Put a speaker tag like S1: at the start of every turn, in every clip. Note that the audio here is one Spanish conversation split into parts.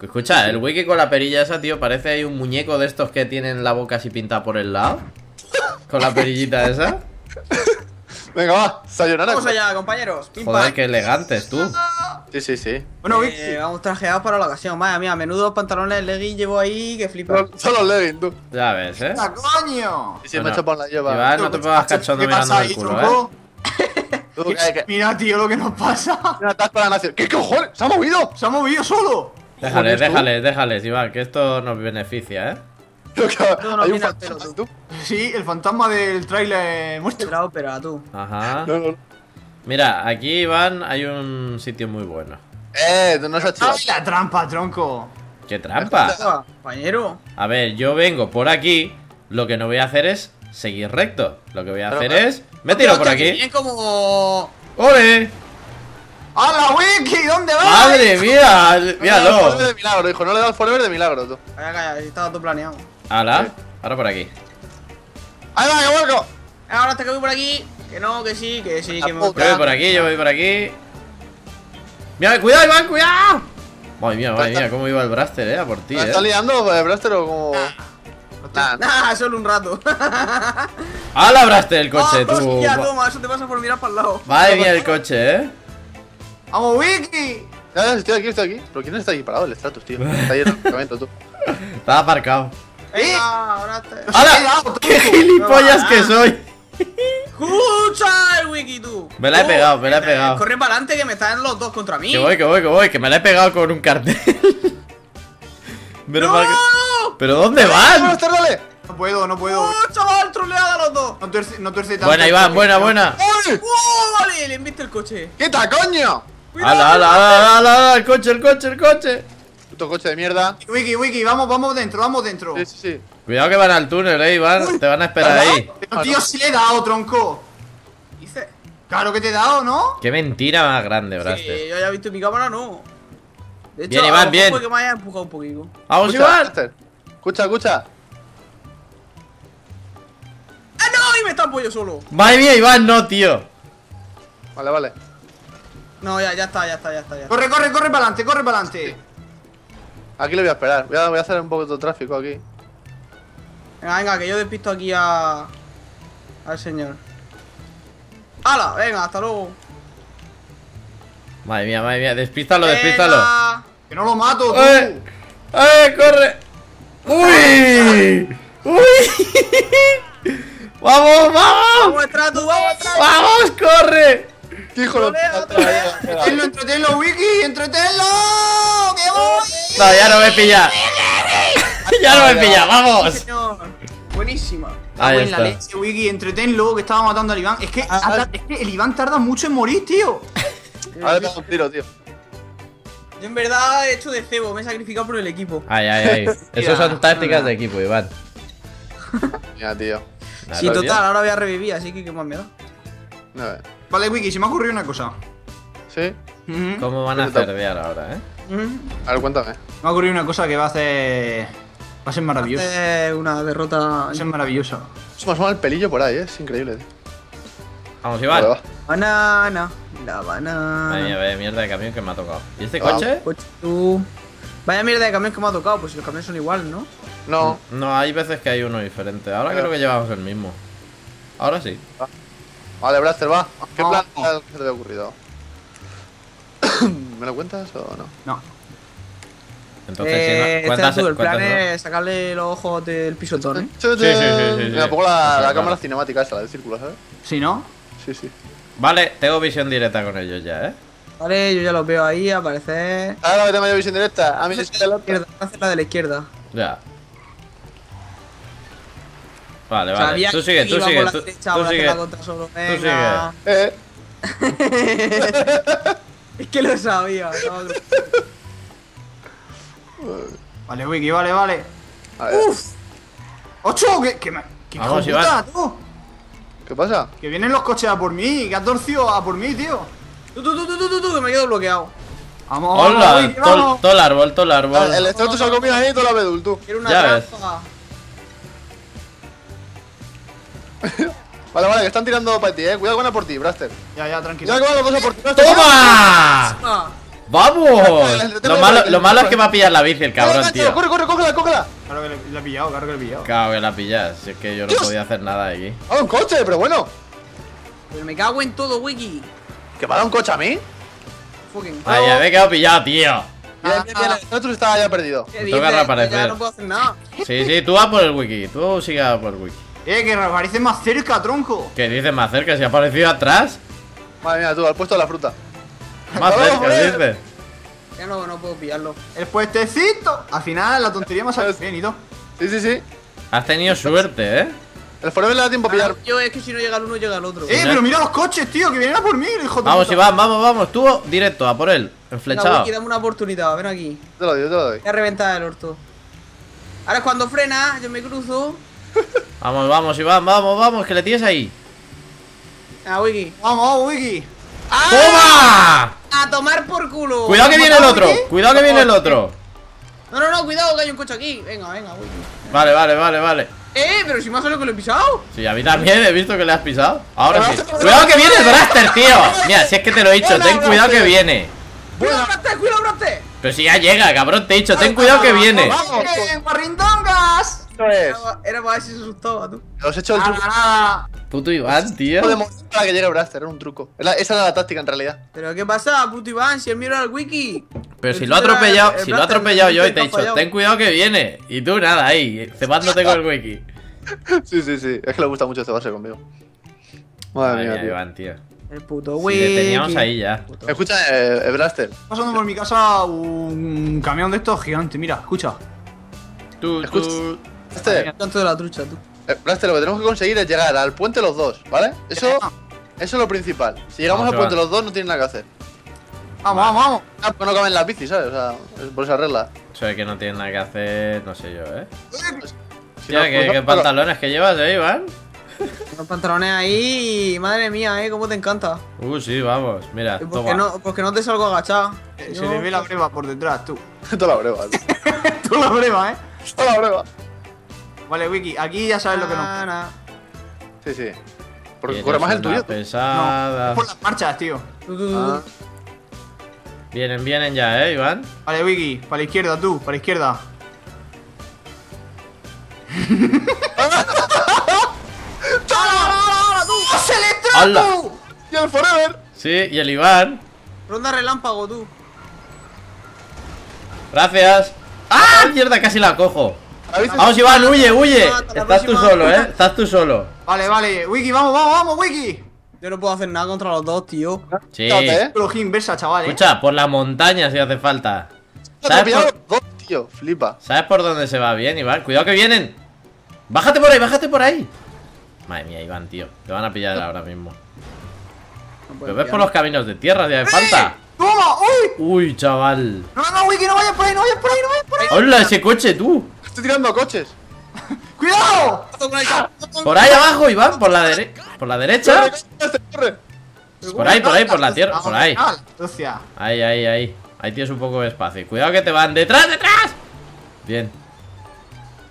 S1: Escucha, el wiki con la perilla esa, tío, parece ahí un muñeco de estos que tienen la boca así pintada por el lado. Con la perillita esa.
S2: Venga, va, sayonara.
S3: Vamos allá, compañeros. Pim,
S1: Joder,
S3: pam.
S1: qué elegantes, tú.
S2: Sí, sí, sí.
S3: Bueno, eh, vamos trajeados para la ocasión. Vaya, mía, menudo pantalones leggings llevo ahí que flipa.
S2: Los Levin, tú.
S1: Ya ves, ¿eh?
S3: ¡Ah, coño!
S2: Y si me
S1: Bueno,
S2: echa por la lleva.
S1: Iván, no te pongas cachondo
S3: ¿Qué
S1: mirando
S3: pasa
S1: el culo,
S3: tronco?
S1: ¿eh?
S2: Tú, que- que-
S3: Mira, tío, lo que nos pasa.
S2: Un ataque para la nación. ¿Qué cojones? ¡Se ha movido!
S3: Se ha movido solo.
S1: Déjales, déjales, déjales, Iván, que esto nos beneficia, ¿eh?
S3: Todo nos
S2: Hay un
S3: viene al
S2: fantasma,
S3: pelo,
S2: tú.
S3: Sí, el fantasma del tráiler muerto. La ópera, tú.
S1: Ajá.
S2: No, no, no.
S1: Mira, aquí, Iván, hay un sitio muy bueno.
S2: Eh, tú no se ha
S3: ¡Ay,
S2: chido.
S3: la trampa, tronco!
S1: ¡Qué trampa!
S3: Ah, Compañero.
S1: A ver, yo vengo por aquí. Lo que no voy a hacer es seguir recto. Lo que voy a
S2: Pero,
S1: hacer
S2: pero-
S1: es. Me tiro por aquí.
S3: como.
S1: ¡Ole!
S3: ¡Hala, Wiki! ¿Dónde vas?
S1: ¡Madre mía!
S2: No le da el
S1: ¡Míralo!
S2: forever de milagro, hijo. No le da el forever de milagro, tú.
S3: Calla, calla, estaba todo planeado.
S1: ¡Hala! Ahora por aquí.
S2: ¡Ahí va, que vuelco!
S3: Ahora hasta que voy por aquí. Que no, que sí, que sí, que me voy por
S1: Yo voy por aquí, yo voy por aquí. Mira, cuidado, Iván, cuidado. Madre mía, madre mía, cómo iba el Braster, eh, a por ti,
S2: ¿Me
S1: eh.
S2: está liando, eh, Blaster, o como.? Nah,
S3: Nah, solo un rato.
S1: ¡Hala, Braster, el coche,
S3: Oh,
S1: tú!
S3: hostia, toma, eso te pasa por mirar para el lado.
S1: Madre mía, el coche, eh.
S3: ¡Vamos, Wiki!
S2: Ya, ya, estoy aquí, estoy aquí. ¿Pero quién está ahí parado? El Stratus, tío. Está ahí en el aparcamiento, tú.
S1: Estaba aparcado.
S3: Te.
S1: ¡Hala! ¡Qué gilipollas que soy!
S3: ¡Escucha el Wiki, tú!
S1: Me la he
S3: Oh,
S1: pegado, me la he
S3: eh,
S1: pegado.
S3: Corre para adelante que me están los dos contra mí.
S1: Que voy, que voy, que voy, que me la he pegado con un cartel. Menos
S3: ¡No!
S1: que- ¿Pero dónde
S2: ¡Vamos,
S1: van?
S2: Dale!
S3: No puedo, no puedo. ¡Oh, chaval! Troleada a los dos. No tuerce, no tuerce tanto.
S1: Buena, Iván, buena, buena.
S2: ¡Uy!
S3: ¡Oh, vale! Le inviste el coche.
S2: ¡Quita, coño!
S3: Cuidado,
S1: ¡Hala, hala, hala, hala, hala! ¡El coche, el coche, el coche!
S2: Puto coche de mierda.
S3: Wiki, Wiki, vamos, vamos dentro, vamos dentro.
S2: Sí, sí, sí.
S1: Cuidado que van al túnel, eh, Iván. Te van a esperar ahí.
S3: Pero tío, si le he dado, tronco. Dice. Claro que te he dado, ¿no?
S1: Qué mentira más grande,
S3: Sí,
S1: Braster.
S3: yo ya he visto en mi cámara, no. De hecho,
S1: Bien,
S3: a lo
S1: Iván, bien.
S3: que me haya empujado un poquito.
S1: ¡Vamos,
S2: Escucha,
S1: Iván!
S2: Escucha, escucha.
S3: ¡Ah, no! Y me estampo yo solo.
S1: ¡Madre mía, Iván, no, tío!
S2: Vale, vale.
S3: No, ya, ya está, ya está, ya está. Ya. Corre, corre, corre para adelante, corre para adelante.
S2: Aquí le voy a esperar. Voy a, voy a hacer un poco de tráfico aquí.
S3: Venga, venga, que yo despisto aquí a. al señor. ¡Hala! Venga, hasta luego.
S1: Madre mía, madre mía. Despístalo.
S3: Que no lo mato, tú.
S1: ¡Eh! ¡Eh, corre! ¡Uy! ¡Uy! ¡Vamos, vamos!
S3: Vamos tú, vamos atrás.
S1: ¡Vamos, corre!
S2: Espera, espera.
S3: Entretenlo, entretenlo, Wiki, entretenlo. ¡Que voy!
S1: No, ya no me pilla. ya no me pilla, vamos.
S3: Señor. Buenísima.
S1: Ahí
S3: en la
S1: está.
S3: leche, Wiki, entretenlo, que estaba matando al Iván. Es que, ata- es que el Iván tarda mucho en morir, tío.
S2: Ahora te hago un tiro, tío.
S3: Yo en verdad he hecho de cebo, me he sacrificado por el equipo.
S1: Ay, ay, ay. Eso son tácticas de equipo, Iván.
S2: Mira, tío.
S3: Sí, total, ahora voy a revivir, así que qué más me da.
S2: A ver.
S3: Vale, Wiki, se me ha ocurrido una cosa.
S2: ¿Sí?
S1: ¿Cómo van a cerdear ahora, eh?
S2: A ver, cuéntame.
S3: Me ha ocurrido una cosa que va a hacer. Va a ser maravillosa. Va una derrota. Va a ser maravillosa.
S2: Se me asoma el pelillo por ahí, ¿eh? Es increíble, tío.
S1: Vamos,
S2: Vale,
S1: Iván.
S2: va.
S3: Banana, la
S1: Madre mía,
S3: banana.
S1: vaya mierda de camión que me ha tocado. ¿Y este
S2: Ah.
S1: coche?
S3: Coche, tú. Vaya mierda de camión que me ha tocado, pues si los camiones son iguales, ¿no?
S2: No.
S1: No, hay veces que hay uno diferente. Ahora creo que llevamos el mismo. Ahora sí.
S2: Vale, Blaster, va. ¿Qué
S3: No.
S2: plan se te había ocurrido? ¿Me lo cuentas o no?
S3: No.
S1: Entonces,
S3: eh,
S1: si no,
S3: este
S1: cuentas,
S3: es tú, el plan es sacarle los ojos del pisotón, ¿eh?
S2: Sí,
S1: sí, sí, sí,
S2: Me
S1: sí.
S2: pongo la,
S1: Sí,
S2: la
S1: claro.
S2: cámara cinemática esa, la del círculo, ¿sabes?
S3: Si no.
S2: Sí, sí.
S1: Vale, tengo visión directa con ellos ya, ¿eh?
S3: Vale, yo ya los veo ahí aparecer.
S2: Ahora que tengo yo visión directa. A mí se
S3: de la la de la izquierda.
S1: Ya. Vale, vale.
S3: Sabía
S1: Tú sigue, tú
S3: iba
S1: sigue,
S3: por la
S1: tú,
S3: derecha,
S1: tú sigue.
S3: solo. Venga.
S2: Eh,
S3: es que lo sabía. no, Vale, Wiki, vale, vale. ¡Uf! ¡Ocho! ¡Que, que, me- que
S1: Vamos,
S3: hijo puta, tú!
S2: ¿Qué pasa?
S3: Que vienen los coches a por mí, que has torcido a por mí, tío. Tú, tú, tú, tú, tú, tú, tú, que me quedo bloqueado. Vamos, vamos,
S1: Hola,
S3: Wiki,
S1: todo
S3: vamos.
S1: todo el árbol, todo el árbol.
S2: El estrato se ha comido ahí toda la bedul, tú.
S3: Quiero una
S1: Ya ves.
S2: Vale, vale, que están tirando para ti, eh. Cuidado con a por ti, Braster.
S4: Ya, ya, tranquilo.
S2: Cuidado que van los dos a por ti, Braster.
S1: ¡Toma! ¡Vamos! Lo malo, lo malo es que va a pillar la bici el cabrón, tío.
S2: Corre, corre, cógela, cógela.
S4: Claro que le he pillado, claro que le he pillado.
S1: Claro que la pillas. Si es que yo no
S2: Dios.
S1: podía hacer nada aquí.
S2: Ah, un coche, pero bueno.
S3: Pero me cago en todo, Wiki.
S2: ¿Que me ha dado un coche a mí?
S3: Fucking.
S1: Ay, ya me he quedado pillado, tío.
S2: Bien, bien, bien. El otro está ya perdido.
S3: ¿Qué
S1: Me toca reaparecer.
S3: Ya no puedo hacer nada.
S1: Sí, sí, tú vas por el wiki. Tú sigue a por el wiki.
S4: Eh, que reaparece más cerca, tronco.
S1: ¿Qué dices más cerca? ¿Se ha aparecido atrás?
S2: Madre mía, tú, al puesto de la fruta.
S1: Más cerca, dices.
S3: Ya no, no puedo pillarlo.
S4: El puestecito. Al final, la tontería me ha salido bien y todo.
S2: Sí, sí, sí.
S1: Has tenido suerte, ¿eh?
S2: El Forever le da tiempo a pillar.
S3: Yo es que si no llega el uno, llega el otro.
S4: Eh, pero mira los coches, tío, que vienen a por mí, hijo de
S1: Vamos. Iván, vamos, vamos. Tú directo, a por él. Enflechado.
S3: Wiki, dame una oportunidad, ven aquí.
S2: Te lo doy, te lo doy.
S3: Voy a reventar el orto. Ahora es cuando frena, yo me cruzo.
S1: Vamos, vamos, Iván, vamos, vamos, que le tienes ahí.
S3: Ah, Wiki.
S4: Vamos, vamos, Wiki.
S1: ¡Toma!
S3: A tomar por culo.
S1: Cuidado que viene el otro,
S4: Wiki?
S1: cuidado que viene el otro.
S3: No, no, no, cuidado que hay un coche aquí. Venga, venga, Wiki.
S1: Vale, vale, vale, vale.
S3: Eh, pero si me ha salido que lo he pisado.
S1: Sí, a mí también he visto que le has pisado. Ahora sí. Cuidado que viene el Braster, tío. Mira, si es que te lo he dicho, ten cuidado que viene.
S3: Cuidado, Brate, cuidado, Brate.
S1: Pero si ya llega, cabrón, te he dicho, ten cuidado que viene.
S2: Vamos.
S4: ¡Eh, guarrindongas!
S2: Esto es.
S3: Era, para ver si se asustaba, tú.
S2: Os he hecho el
S4: Nada,
S2: truco
S4: nada.
S1: Puto Iván, tío.
S2: para que llegue Braster, era un truco. Esa era la táctica en realidad.
S3: Pero ¿qué pasa, puto Iván? Si él mira al Wiki.
S1: Pero si lo ha atropellado,
S3: el- el
S1: si lo ha
S3: Blaster,
S1: atropellado
S3: el
S1: yo y te he dicho, ten cuidado que viene. Y tú nada, ahí, cebándote con el wiki.
S2: Sí, sí, sí. Es que le gusta mucho este base conmigo. Madre mía.
S1: Iván, tío.
S3: El puto Wiki.
S1: le teníamos ahí ya.
S2: Escucha, eh, Braster.
S4: Pasando por mi casa un camión de estos gigante, mira, escucha.
S1: Tú,
S2: Escucha.
S1: tú.
S2: Braster,
S3: Tanto de la trucha, tú.
S2: eh, lo que tenemos que conseguir es llegar al puente los dos, ¿vale? Eso, eso es lo principal. Si llegamos
S1: Vamos,
S2: al puente los dos, no tienen nada que hacer.
S4: Vamos, vamos, vamos.
S2: Ah, porque no caben las bicis, ¿sabes? O sea, es por esa regla.
S1: Eso de que no tiene nada que hacer, no sé yo, ¿eh?
S2: Si
S1: Tía,
S2: no,
S1: ¿qué,
S2: pues no-
S1: pantalones que llevas, eh, Iván?
S3: Los pantalones ahí, madre mía, eh, cómo te encanta.
S1: Uh, sí, vamos, mira,
S3: ¿Y ¿Por qué
S1: toma.
S3: no, porque no te salgo agachado?
S4: Se
S3: Yo-
S4: le ve la breva por detrás, tú.
S2: Toda la breva.
S4: Tú la breva, eh.
S2: Toda la breva.
S4: Vale, Wiki, aquí ya sabes lo que no.
S3: Na.
S2: Sí, sí. Porque corre más el tuyo.
S4: No, por las marchas, tío.
S2: Ah,
S1: Vienen, vienen ya, eh, Iván.
S4: Vale, Wiki, para la izquierda, tú, para la izquierda. ¡Se.
S2: ¡Y el Forever!
S1: Sí, y el Iván.
S3: Ronda relámpago, tú.
S1: Gracias. ¡Ah! Mierda, casi la cojo.
S2: ¿Habéis
S1: Vamos, Iván, huye, huye. Estás tú solo, eh. Estás tú solo.
S4: Vale, vale, Wiki, vamos, vamos, vamos, Wiki.
S3: Yo no puedo hacer nada contra los dos, tío.
S1: Sí.
S2: ¿eh?
S4: Psicología inversa, chaval, eh.
S1: Escucha, por la montaña si hace falta. ¿Sabes por,
S2: los dos, tío. Flipa.
S1: ¿Sabes por dónde se va bien, Iván? Cuidado que vienen. Bájate por ahí, bájate por ahí. Madre mía, Iván, tío. Te van a pillar ahora mismo.
S3: No
S1: ¿Lo ves por los caminos de tierra si hace falta?
S4: ¡Toma! ¡Uy!
S1: Uy, chaval.
S4: No, no, no, Wiki, no vayas por ahí, no vayas por ahí, no vayas por ahí.
S1: ¡Hola, ese coche, tú!
S2: Estoy tirando coches.
S4: ¡Cuidado!
S1: Por ahí abajo, Iván, por la, dere por la derecha.
S2: Corre.
S1: Por ahí, por ahí, por la tierra, por ahí.
S4: Hostia.
S1: Ahí, ahí, ahí. Ahí tienes un poco de espacio. Cuidado que te van detrás, detrás. Bien.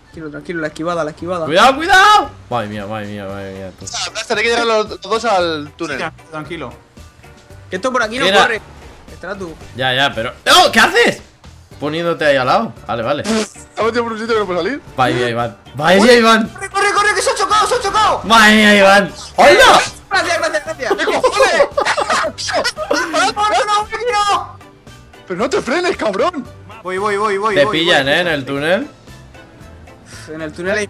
S3: Tranquilo, tranquilo, la esquivada, la esquivada.
S1: Cuidado, cuidado. Madre mía, madre mía, madre mía. tú.
S2: Ah, Blaster, hay que llegar los, los dos al túnel.
S4: Tranquilo, Tranquilo.
S3: Que esto por aquí no
S1: Mira.
S3: corre. Estará tú.
S1: Ya, ya, pero. ¡No! ¿Qué haces? Poniéndote ahí al lado. Vale, vale.
S2: Estamos metido por un sitio que no puede salir.
S1: Vaya, Iván. Vaya, Iván.
S4: ¡Corre, corre, corre! ¡Que se ha chocado, se ha chocado!
S1: Madre mía, Iván. ¡Hola!
S3: Gracias, gracias, gracias.
S2: ¿Qué cojones?
S4: ¡No, no!
S2: Pero no te frenes, cabrón.
S4: Voy, voy, voy, voy.
S1: Te
S4: voy,
S1: pillan,
S4: voy.
S1: ¿eh? En el túnel.
S3: En el túnel hay.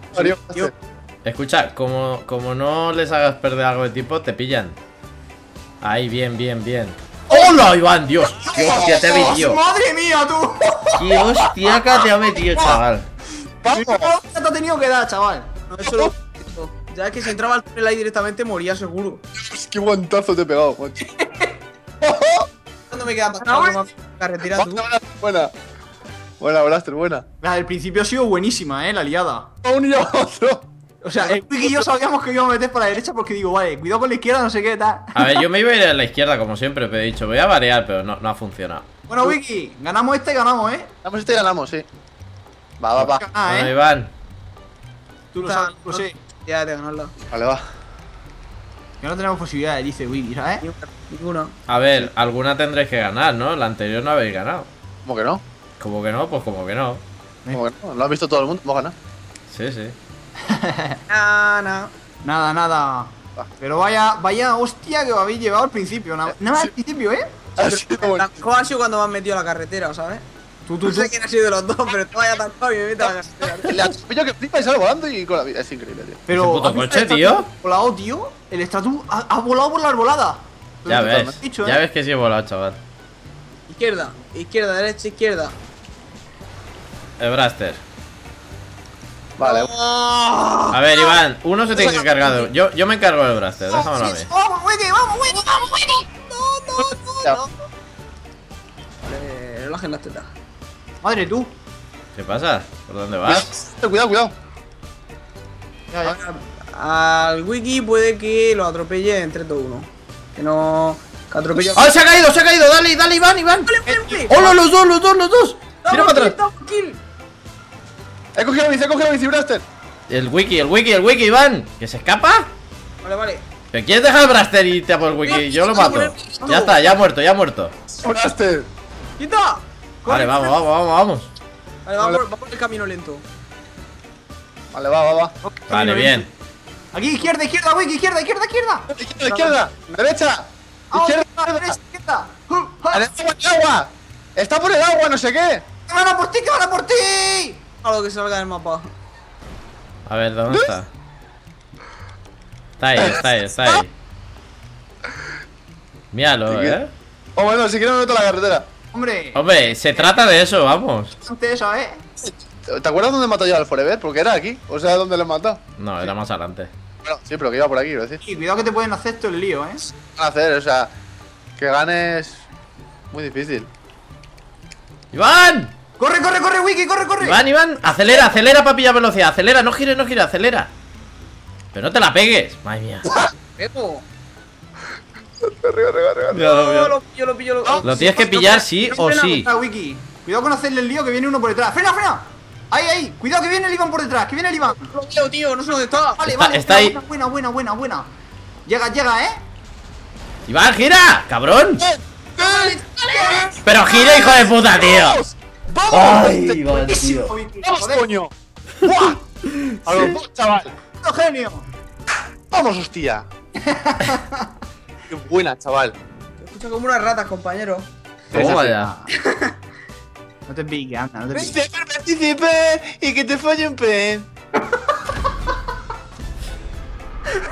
S1: Escucha, como, como no les hagas perder algo de tipo, te pillan. Ahí, bien, bien, bien. ¡Hola, Iván! Dios, qué hostia te ha
S4: ¡Oh,
S1: metido.
S4: ¡Madre mía, tú!
S1: ¡Qué hostia que te ha metido, chaval!
S2: Vamos.
S4: ¿Qué te ha tenido que dar, chaval?
S3: No, eso lo. Ya es que si entraba al túnel ahí directamente moría seguro.
S2: Qué guantazo te he pegado, macho.
S3: ¿Cuándo me queda más carretera tú?
S2: Buena, buena. Buena, Blaster, buena.
S4: La del principio ha sido buenísima, eh, la liada.
S2: A un y a otro.
S4: O sea, el Wiki y yo sabíamos que íbamos a meter para la derecha porque digo, vale, cuidado con la izquierda, no sé qué, tal.
S1: A ver, yo me iba a ir a la izquierda, como siempre, pero he dicho, voy a variar, pero no, no ha funcionado.
S4: Bueno, Wiki, ganamos este y ganamos, eh.
S2: Ganamos este y ganamos, sí. Va, va, va.
S4: Ah,
S1: Bueno,
S4: eh.
S1: Iván,
S4: Tú lo sabes, lo sé.
S3: Ya de ganarla.
S2: Vale, va.
S4: Que no tenemos posibilidad de dice Wiki, ¿sabes?
S3: Ninguno.
S1: A ver, alguna tendréis que ganar, ¿no? La anterior no habéis ganado.
S2: ¿Cómo que no?
S1: Como que no, pues como que no.
S2: ¿Cómo que no? Lo ha visto todo el mundo, hemos ganado.
S1: Sí, sí.
S3: Ah, no.
S4: Nada, nada. Pero vaya, vaya hostia que os habéis llevado al principio. Nada, nada más al principio, ¿eh?
S2: Ha sido bueno.
S3: ¿Cómo ha sido cuando me han metido a la carretera, sabes?
S4: Tú, tú,
S3: No
S4: tú.
S3: sé quién ha sido de los dos, pero tú vayas tan y me metes a la carretera.
S2: Le atropello que flipa y sale volando y con la vida. Es increíble, tío.
S4: Pero.
S1: Ese puto
S4: ¿has visto
S1: coche,
S4: el
S1: tío?
S4: Volado, tío. El Stratus ha, ha volado por la arbolada.
S1: Ya ves.
S4: has dicho,
S1: Ya
S4: ¿eh?
S1: ves que sí he volado, chaval.
S3: Izquierda, izquierda, derecha, izquierda.
S1: El Braster.
S2: Vale.
S1: A ver, Iván, uno se tiene que cargar de... Yo, yo me encargo del Braster, déjamelo a mí.
S4: ¡Vamos, Wiki! ¡Vamos, Wiki! ¡Vamos, Wiki!
S2: Ya.
S3: Vale, relajen las tetas.
S4: Madre tú.
S1: ¿Qué pasa? ¿Por dónde vas?
S2: Cuidado, cuidado, cuidado.
S4: Ya, ya.
S3: Al wiki puede que lo atropelle en 3, 2, 1. Que no. Que atropelle.
S1: ¡Ah, se ha caído, se ha caído! ¡Dale, dale, Iván, Iván!
S3: ¡Vale,
S1: ¡Hola, los dos, los dos, los dos! ¡Tira para atrás!
S2: He cogido la bici, he cogido la bici, Braster.
S1: El wiki, el wiki, el wiki, Iván. ¿Que se escapa?
S3: Vale, vale.
S1: ¿Te quieres dejar el Braster y te hago el wiki? Yo lo mato. Ya está, ya ha muerto, ya ha muerto.
S2: Braster.
S3: ¡Quita!
S1: Vale, vamos, vamos, vamos, vamos.
S3: Vale, va
S2: Vale.
S3: por, va por el camino lento.
S2: Vale, va, va, va.
S1: Vale, bien.
S4: Aquí, izquierda, izquierda, Wiki, izquierda, izquierda, izquierda.
S2: Izquierda, izquierda. Derecha.
S4: Vamos,
S2: Izquierda,
S4: derecha, izquierda. Ah,
S2: el agua, el agua. Está por el agua, no sé qué.
S4: ¡Que van a por ti, que van a por ti!
S3: A lo que salga del mapa.
S1: A ver, ¿dónde está? Está ahí, está ahí, está ahí. Míralo, ¿eh?
S2: O bueno, si quieres me meto a la carretera.
S4: Hombre,
S1: Hombre, se trata de eso, vamos.
S4: antes, ¿sabes?
S2: ¿Te acuerdas dónde mató yo al Forever? Porque era aquí. O sea, ¿dónde le he matado?
S1: No, era más adelante.
S2: Bueno, sí, pero que iba por aquí, quiero decir.
S4: Y cuidado que te pueden hacer todo el lío, ¿eh?
S2: Van a hacer, o sea, que ganes. Muy difícil.
S1: ¡Iván!
S4: ¡Corre, corre, corre, Wiki, corre, corre!
S1: Iván, Iván, acelera, acelera para pillar velocidad. Acelera, no gires, no gires, acelera. Pero no te la pegues. Madre mía.
S3: Epo.
S2: Arriba, arriba, arriba.
S1: Míralo,
S3: Yo lo pillo, lo pillo, lo
S1: Lo tienes que pillar sí o sí.
S4: Wiki. Cuidado con hacerle el lío que viene uno por detrás. ¡Frena, frena! Ahí, ahí. Cuidado que viene el Iván por detrás, que viene el Iván.
S3: lo pillo, tío, no sé dónde está.
S4: Vale,
S1: Está-
S4: vale.
S1: está
S4: buena,
S1: ahí.
S4: Buena, buena, buena, buena. Llega, llega, ¿eh?
S1: Iván, gira, cabrón. Pero gira, hijo de puta, tío.
S2: ¡Vamos!
S1: Ay,
S4: Buenísimo.
S2: ¡Vamos, coño! ¡Buah! A los dos, chaval.
S4: puto genio.
S2: ¡Vamos, hostia! ¡Qué buena, chaval!
S3: Escucha como unas ratas, compañero.
S1: Toma ya.
S4: No te piques, anda, no te piques.
S2: Vente, participe y que te falle un pen.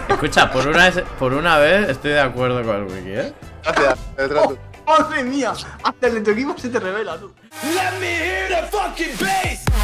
S1: Escucha, por una, vez, por una vez estoy de acuerdo con el wiki, ¿eh?
S2: Gracias, te trato.
S4: ¡Madre mía! Hasta el equipo se te revela, tú.
S5: Let me hear the fucking bass.